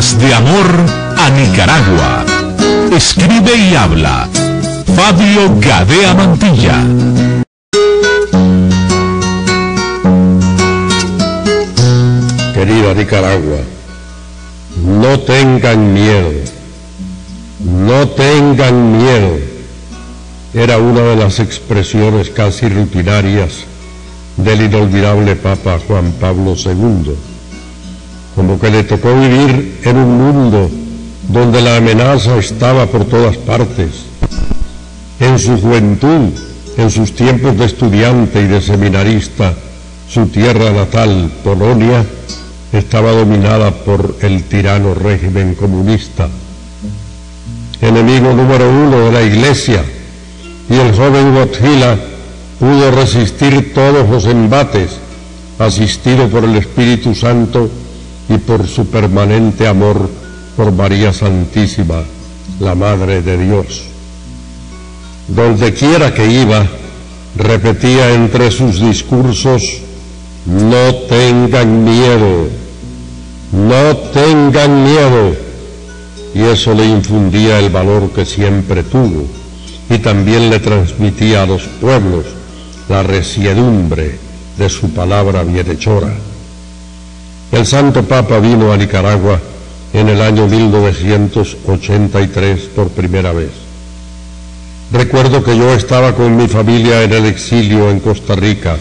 de amor a Nicaragua. Escribe y habla Fabio Gadea Mantilla. Querida Nicaragua, no tengan miedo, no tengan miedo. Era una de las expresiones casi rutinarias del inolvidable Papa Juan Pablo II, como que le tocó vivir en un mundo donde la amenaza estaba por todas partes. En su juventud, en sus tiempos de estudiante y de seminarista, su tierra natal, Polonia, estaba dominada por el tirano régimen comunista, enemigo número uno de la iglesia, y el joven Gottila pudo resistir todos los embates, asistido por el Espíritu Santo y por su permanente amor por María Santísima, la Madre de Dios. Donde quiera que iba, repetía entre sus discursos, no tengan miedo, no tengan miedo. Y eso le infundía el valor que siempre tuvo y también le transmitía a los pueblos la resiedumbre de su palabra bienhechora. El Santo Papa vino a Nicaragua en el año 1983 por primera vez. Recuerdo que yo estaba con mi familia en el exilio en Costa Rica.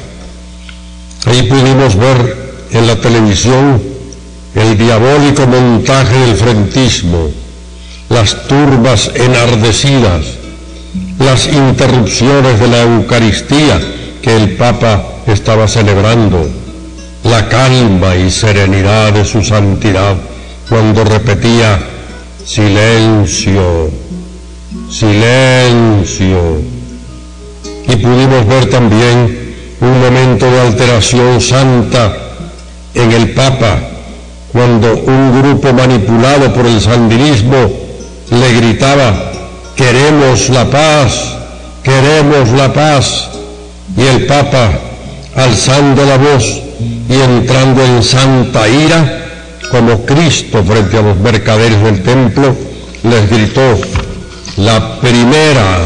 Ahí pudimos ver en la televisión el diabólico montaje del frentismo, las turbas enardecidas, las interrupciones de la Eucaristía que el Papa estaba celebrando, la calma y serenidad de su santidad cuando repetía silencio, silencio. Y pudimos ver también un momento de alteración santa en el Papa, cuando un grupo manipulado por el sandinismo le gritaba, queremos la paz, queremos la paz, y el Papa, alzando la voz y entrando en santa ira, como Cristo frente a los mercaderes del templo, les gritó, la primera,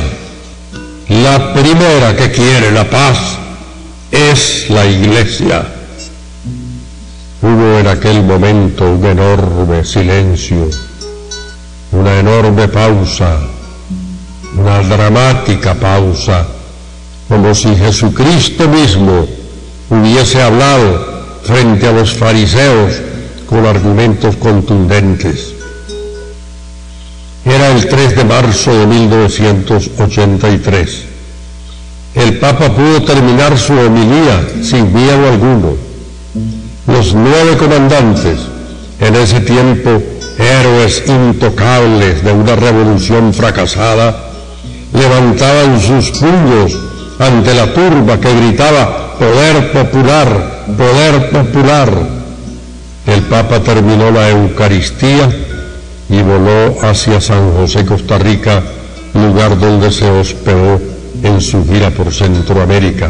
la primera que quiere la paz es la iglesia. Hubo en aquel momento un enorme silencio, una enorme pausa, una dramática pausa como si Jesucristo mismo hubiese hablado frente a los fariseos con argumentos contundentes. Era el 3 de marzo de 1983. El Papa pudo terminar su homilía sin miedo alguno. Los nueve comandantes, en ese tiempo héroes intocables de una revolución fracasada, levantaban sus puños ante la turba que gritaba poder popular, poder popular. El Papa terminó la Eucaristía y voló hacia San José, Costa Rica, lugar donde se hospedó en su gira por Centroamérica,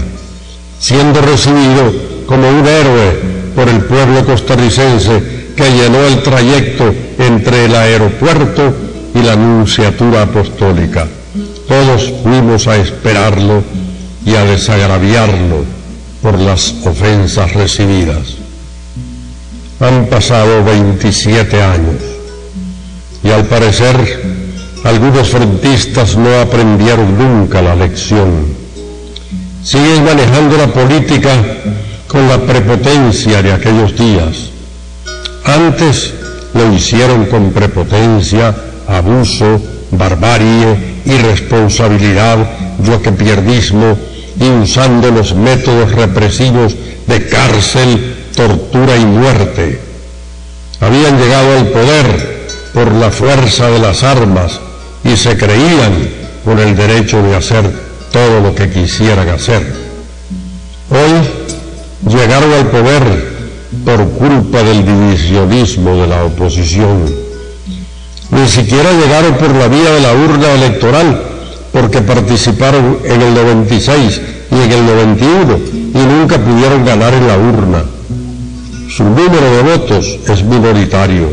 siendo recibido como un héroe por el pueblo costarricense que llenó el trayecto entre el aeropuerto y la Nunciatura Apostólica. Todos fuimos a esperarlo y a desagraviarlo por las ofensas recibidas. Han pasado 27 años y al parecer algunos frontistas no aprendieron nunca la lección. Siguen manejando la política con la prepotencia de aquellos días. Antes lo hicieron con prepotencia, abuso, barbarie, irresponsabilidad, pierdismo, usando los métodos represivos de cárcel, tortura y muerte. Habían llegado al poder por la fuerza de las armas y se creían con el derecho de hacer todo lo que quisieran hacer. Hoy llegaron al poder por culpa del divisionismo de la oposición. Ni siquiera llegaron por la vía de la urna electoral, porque participaron en el 96 y en el 91 y nunca pudieron ganar en la urna. Su número de votos es minoritario.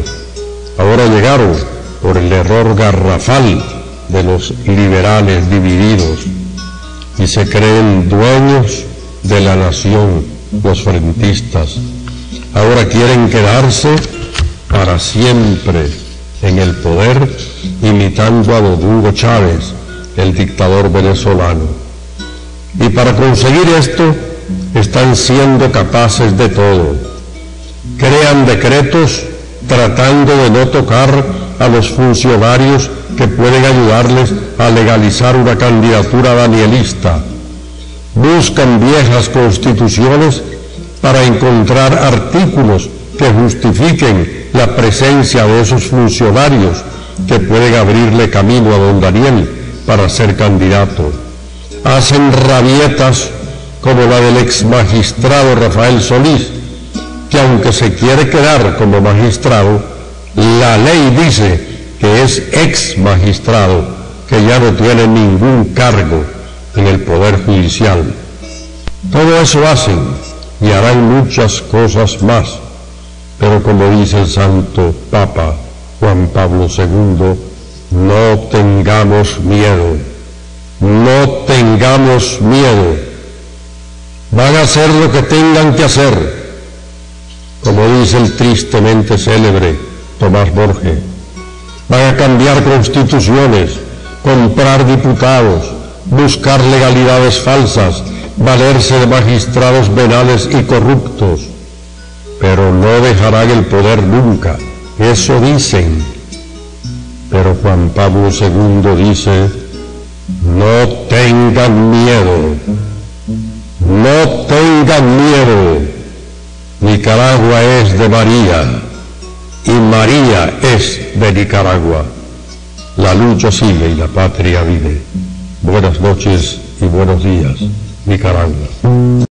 ahora llegaron por el error garrafal de los liberales divididos y se creen dueños de la nación, los frentistas. Ahora quieren quedarse para siempre en el poder imitando a don Chávez, el dictador venezolano. Y para conseguir esto están siendo capaces de todo. Crean decretos tratando de no tocar a los funcionarios que pueden ayudarles a legalizar una candidatura danielista. Buscan viejas constituciones para encontrar artículos que justifiquen la presencia de esos funcionarios que pueden abrirle camino a don Daniel para ser candidato. Hacen rabietas como la del ex magistrado Rafael Solís, que aunque se quiere quedar como magistrado, la ley dice que es ex magistrado, que ya no tiene ningún cargo en el Poder Judicial. Todo eso hacen y harán muchas cosas más, pero como dice el Santo Papa Juan Pablo II, no tengamos miedo, no tengamos miedo. Van a hacer lo que tengan que hacer, como dice el tristemente célebre Tomás Borges. Van a cambiar constituciones, comprar diputados, buscar legalidades falsas, valerse de magistrados venales y corruptos, pero no dejarán el poder nunca. Eso dicen. Pero Juan Pablo II dice, no tengan miedo, no tengan miedo. Nicaragua es de María y María es de Nicaragua. La lucha sigue y la patria vive. Buenas noches y buenos días, Nicaragua.